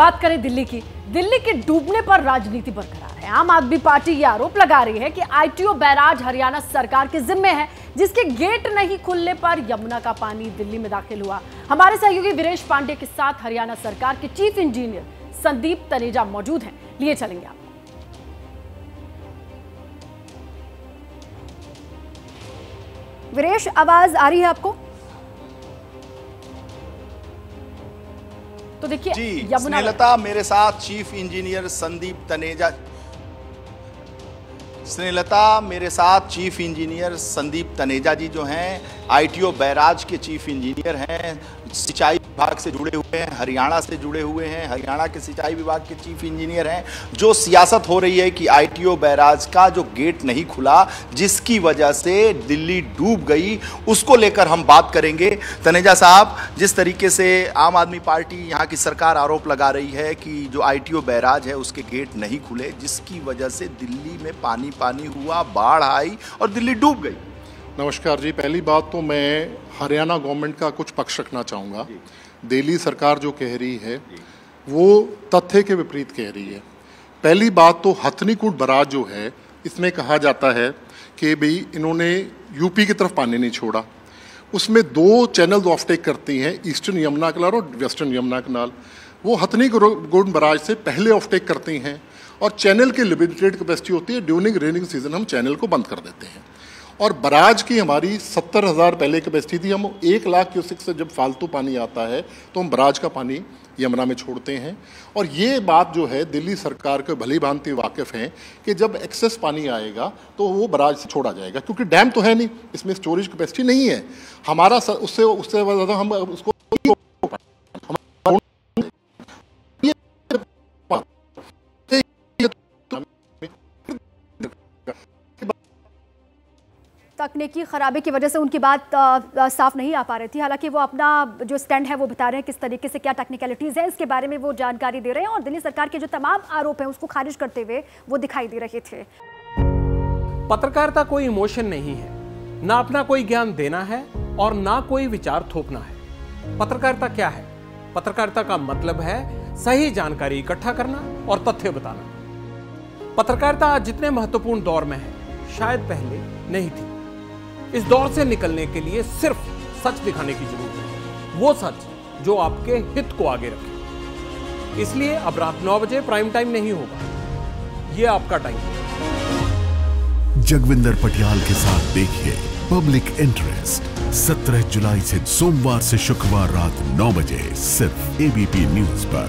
बात करें दिल्ली की। दिल्ली के डूबने पर राजनीति बरकरार है। आम आदमी पार्टी ये आरोप लगा रही है कि आईटीओ बैराज हरियाणा सरकार के जिम्मे है, जिसके गेट नहीं खुलने पर यमुना का पानी दिल्ली में दाखिल हुआ। हमारे सहयोगी वीरेश पांडे के साथ हरियाणा सरकार के चीफ इंजीनियर संदीप तनेजा मौजूद हैं। लिए चलेंगे आप। वीरेश, आवाज़ आ रही है आपको? तो देखिए जी यमुना मेरे साथ चीफ इंजीनियर संदीप तनेजा स्नेहलता मेरे साथ चीफ इंजीनियर संदीप तनेजा जी जो हैं, आईटीओ बैराज के चीफ इंजीनियर हैं, सिंचाई विभाग से जुड़े हुए हैं, हरियाणा से जुड़े हुए हैं, हरियाणा के सिंचाई विभाग के चीफ इंजीनियर हैं, जो सियासत हो रही है कि आईटीओ बैराज का जो गेट नहीं खुला, जिसकी वजह से दिल्ली डूब गई, उसको लेकर हम बात करेंगे। तनेजा साहब, जिस तरीके से आम आदमी पार्टी यहाँ की सरकार आरोप लगा रही है कि जो आईटीओ बैराज है, उसके गेट नहीं खुले, जिसकी वजह से दिल्ली में पानी पानी हुआ बाढ़ आई और दिल्ली डूब गई। नमस्कार जी पहली बात तो मैं हरियाणा गवर्नमेंट का कुछ पक्ष रखना चाहूँगा। दिल्ली सरकार जो कह रही है वो तथ्य के विपरीत कह रही है। पहली बात तो हथनीकुंड बराज जो है इसमें कहा जाता है कि भाई इन्होंने यूपी की तरफ़ पानी नहीं छोड़ा। उसमें दो चैनल ऑफ़ टेक करती हैं ईस्टर्न यमुना कनाल और वेस्टर्न यमुना कनाल। वो हथनी गुंड बराज से पहले ऑफ़ टेक करती हैं। और चैनल की लिमिटेड कैपेसिटी होती है. ड्यूरिंग रेनिंग सीज़न हम चैनल को बंद कर देते हैं. और बराज की हमारी सत्तर हज़ार पहले कैपेसिटी थी. हम एक लाख क्यूसिक से जब फालतू पानी आता है तो हम बराज का पानी यमुना में छोड़ते हैं. और ये बात जो है, दिल्ली सरकार के भली भांति वाकिफ़ हैं कि जब एक्सेस पानी आएगा तो वो बराज से छोड़ा जाएगा. क्योंकि डैम तो है नहीं. इसमें स्टोरेज कैपेसिटी नहीं है. हमारा उससे उससे ज़्यादा हम उसको तकनीकी खराबी की वजह से उनकी बात साफ़ नहीं आ पा रही थी। हालाँकि वो अपना जो स्टैंड है, वो बता रहे हैं किस तरीके से क्या टेक्निकलिटीज़ है। इसके बारे में वो जानकारी दे रहे हैं और दिल्ली सरकार के जो तमाम आरोप हैं, उसको खारिज करते हुए वो दिखाई दे रहे थे। पत्रकारिता कोई इमोशन नहीं है। ना अपना कोई ज्ञान देना है और ना कोई विचार थोपना है। पत्रकारिता क्या है? पत्रकारिता का मतलब है सही जानकारी इकट्ठा करना और तथ्य बताना। पत्रकारिता आज जितने महत्वपूर्ण दौर में है, शायद पहले नहीं थी। इस दौर से निकलने के लिए सिर्फ़ सच दिखाने की ज़रूरत है। वो सच जो आपके हित को आगे रखे। इसलिए अब रात नौ बजे प्राइम टाइम नहीं होगा। ये आपका टाइम जगविंदर पटियाल के साथ देखिए पब्लिक इंटरेस्ट। 17 जुलाई से सोमवार से शुक्रवार रात 9 बजे सिर्फ़ एबीपी न्यूज़ पर।